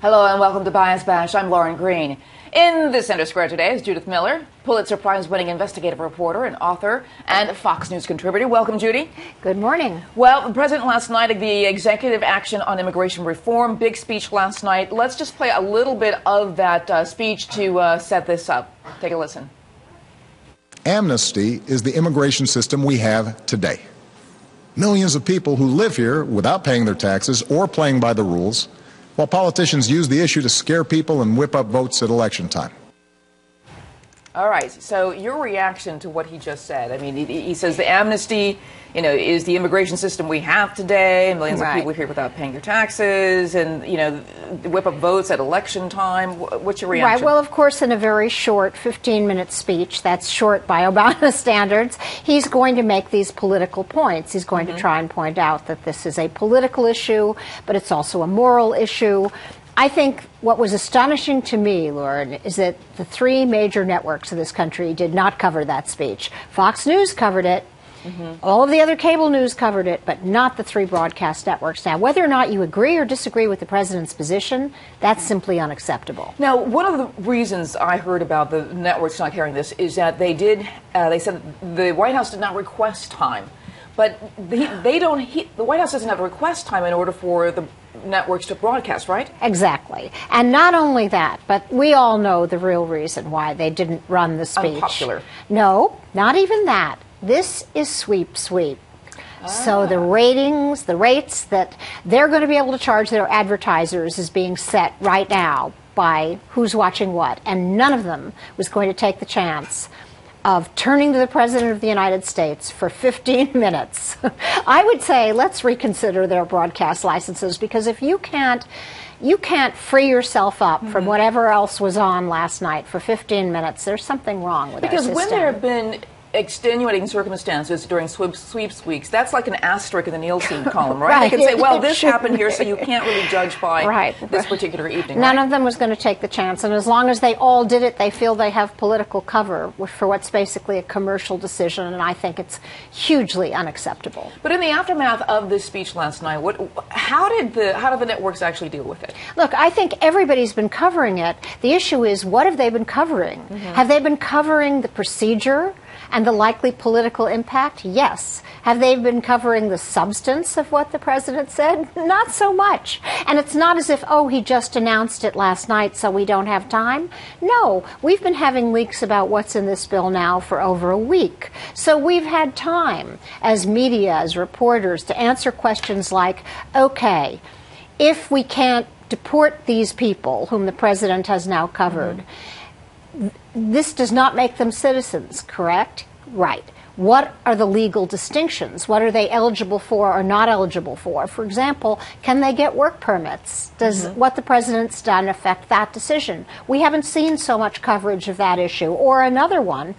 Hello and welcome to Bias Bash. I'm Lauren Green. In the center square today is Judith Miller, Pulitzer Prize winning investigative reporter and author and Fox News contributor. Welcome, Judy. Good morning. Well, the president last night, the executive action on immigration reform, big speech last night. Let's just play a little bit of that uh, speech to uh, set this up. Take a listen. Amnesty is the immigration system we have today. Millions of people who live here without paying their taxes or playing by the rules while politicians use the issue to scare people and whip up votes at election time. All right. So your reaction to what he just said? I mean, he, he says the amnesty, you know, is the immigration system we have today. Millions right. of people here without paying their taxes, and you know, whip up votes at election time. What's your reaction? Right. Well, of course, in a very short 15-minute speech, that's short by Obama standards, he's going to make these political points. He's going mm-hmm. to try and point out that this is a political issue, but it's also a moral issue. I think what was astonishing to me, Lauren, is that the three major networks of this country did not cover that speech. Fox News covered it. Mm-hmm. All of the other cable news covered it, but not the three broadcast networks. Now, whether or not you agree or disagree with the president's position, that's simply unacceptable. Now, one of the reasons I heard about the networks not carrying this is that they did, uh, they said the White House did not request time. But they, they don't, he, the White House doesn't have request time in order for the networks to broadcast, right? Exactly. And not only that, but we all know the real reason why they didn't run the speech. Unpopular. No, not even that. This is sweep sweep. Ah. So the ratings, the rates that they're going to be able to charge their advertisers is being set right now by who's watching what. And none of them was going to take the chance of turning to the President of the United States for 15 minutes, I would say let's reconsider their broadcast licenses because if you can't you can't free yourself up mm-hmm. from whatever else was on last night for 15 minutes. There's something wrong with because when there have been extenuating circumstances during sweep, sweeps weeks, that's like an asterisk in the Nielsen column, right? right? They can say, well, this happened here, so you can't really judge by right. this particular evening. None right? of them was going to take the chance, and as long as they all did it, they feel they have political cover for what's basically a commercial decision, and I think it's hugely unacceptable. But in the aftermath of this speech last night, what, how did the how did the networks actually deal with it? Look, I think everybody's been covering it. The issue is, what have they been covering? Mm-hmm. Have they been covering the procedure? And the likely political impact? Yes. Have they been covering the substance of what the president said? Not so much. And it's not as if, oh, he just announced it last night, so we don't have time. No, we've been having leaks about what's in this bill now for over a week. So we've had time as media, as reporters, to answer questions like, okay, if we can't deport these people whom the president has now covered, mm-hmm this does not make them citizens, correct? Right. What are the legal distinctions? What are they eligible for or not eligible for? For example, can they get work permits? Does mm-hmm. what the president's done affect that decision? We haven't seen so much coverage of that issue. Or another one,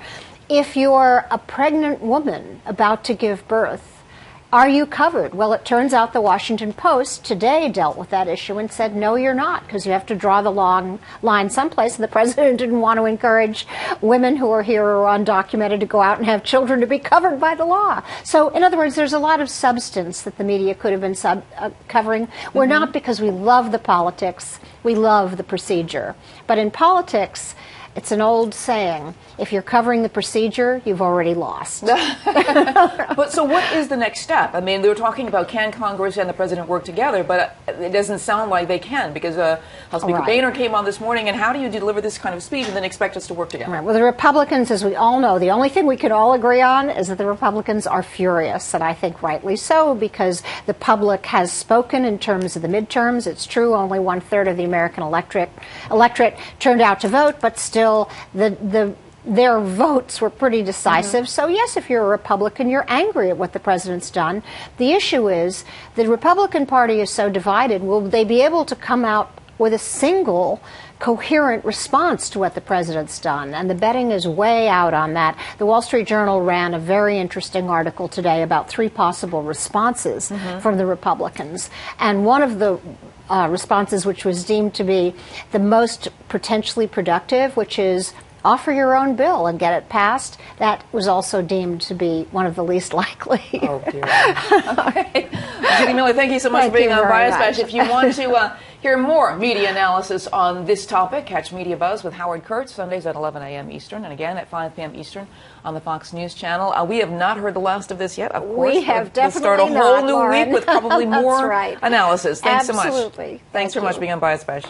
if you're a pregnant woman about to give birth, are you covered? Well, it turns out the Washington Post today dealt with that issue and said, no, you're not, because you have to draw the long line someplace. And the president didn't want to encourage women who are here or undocumented to go out and have children to be covered by the law. So, in other words, there's a lot of substance that the media could have been sub- uh, covering. We're mm-hmm. not because we love the politics, we love the procedure. But in politics, it's an old saying if you're covering the procedure, you've already lost. but so, what is the next step? I mean, they were talking about can Congress and the president work together, but it doesn't sound like they can because uh, House Speaker right. Boehner came on this morning. And how do you deliver this kind of speech and then expect us to work together? Right. Well, the Republicans, as we all know, the only thing we can all agree on is that the Republicans are furious, and I think rightly so because the public has spoken in terms of the midterms. It's true, only one third of the American electorate electorate turned out to vote, but still still the the their votes were pretty decisive. Mm-hmm. So, yes, if you're a Republican, you're angry at what the president's done. The issue is the Republican Party is so divided. Will they be able to come out with a single coherent response to what the president's done? And the betting is way out on that. The Wall Street Journal ran a very interesting article today about three possible responses mm-hmm. from the Republicans. And one of the uh, responses, which was deemed to be the most potentially productive, which is offer your own bill and get it passed. That was also deemed to be one of the least likely. oh, dear. Judy Miller, thank you so much thank for being on Bias Bash. If you want to uh, hear more media analysis on this topic, catch Media Buzz with Howard Kurtz Sundays at 11 a.m. Eastern and again at 5 p.m. Eastern on the Fox News Channel. Uh, we have not heard the last of this yet. Of course, we have we'll, definitely we'll start a not, whole new Lauren. week with probably more right. analysis. Thanks so much. Absolutely. Thanks Thank so much for being on Bias Bash.